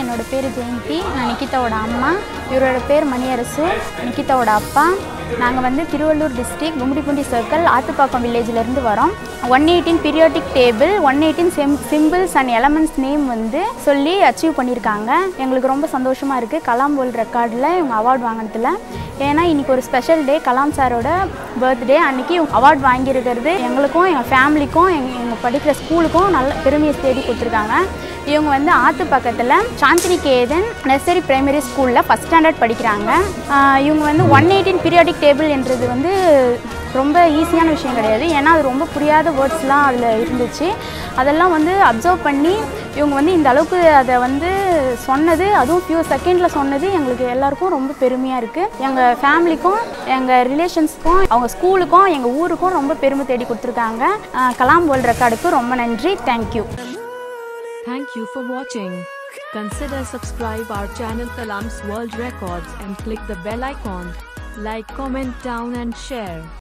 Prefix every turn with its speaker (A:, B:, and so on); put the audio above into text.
A: என்னோட பேர் ஜெயந்தி. நான் நிக்கிதாவோட அம்மா. இவரோட பேர் மணியரசு. நிக்கிதாவோட அப்பா. நாங்கள் வந்து திருவள்ளூர் டிஸ்ட்ரிக்ட் கும்மிடிப்பூண்டி சர்க்கிள் ஆத்துப்பாக்கம் வில்லேஜ்லேருந்து வரோம். One eighteen periodic table one eighteen sim symbols and elements name வந்து சொல்லி அச்சீவ் பண்ணியிருக்காங்க எங்களுக்கு ரொம்ப சந்தோஷமாக இருக்குது கலாம் போல் ரெக்கார்டில் இவங்க அவார்ட் வாங்கினதில். ஏன்னா இன்னைக்கு ஒரு ஸ்பெஷல் டே கலாம் சாரோட பர்த்டே அன்னைக்கு அவார்ட் வாங்கியிருக்கிறது எங்களுக்கும் எங்கள் ஃபேமிலிக்கும் எங்கள் படிக்கிற ஸ்கூலுக்கும் நல்ல பெருமையை தேடி கொடுத்துருக்காங்க. இவங்க வந்து ஆத்து பக்கத்தில் சாந்தினி கேதன் நர்சரி பிரைமரி ஸ்கூலில் ஃபஸ்ட் ஸ்டாண்டர்ட் படிக்கிறாங்க இவங்க வந்து ஒன் எயிட்டின் பீரியாடிக் டேபிள் என்றது வந்து ரொம்ப ஈஸியான விஷயம் கிடையாது. ஏன்னா அது ரொம்ப புரியாத வேர்ட்ஸ்லாம் அதில் இருந்துச்சு. அதெல்லாம் வந்து அப்சர்வ் பண்ணி இவங்க வந்து இந்த அளவுக்கு அதை வந்து சொன்னது அதுவும் ஃபியூ செகண்டில் சொன்னது எங்களுக்கு எல்லாருக்கும் ரொம்ப பெருமையாக இருக்குது எங்கள் ஃபேமிலிக்கும் எங்கள் ரிலேஷன்ஸ்க்கும் அவங்க ஸ்கூலுக்கும் எங்கள் ஊருக்கும் ரொம்ப பெருமை தேடி கொடுத்துருக்காங்க. கலாம் வேர்ல்ட் ரெக்கார்டுக்கு ரொம்ப நன்றி. Thank you
B: Thank you for watching. Consider subscribe our channel Kalam's World Records and click the bell icon. Like, comment down and share.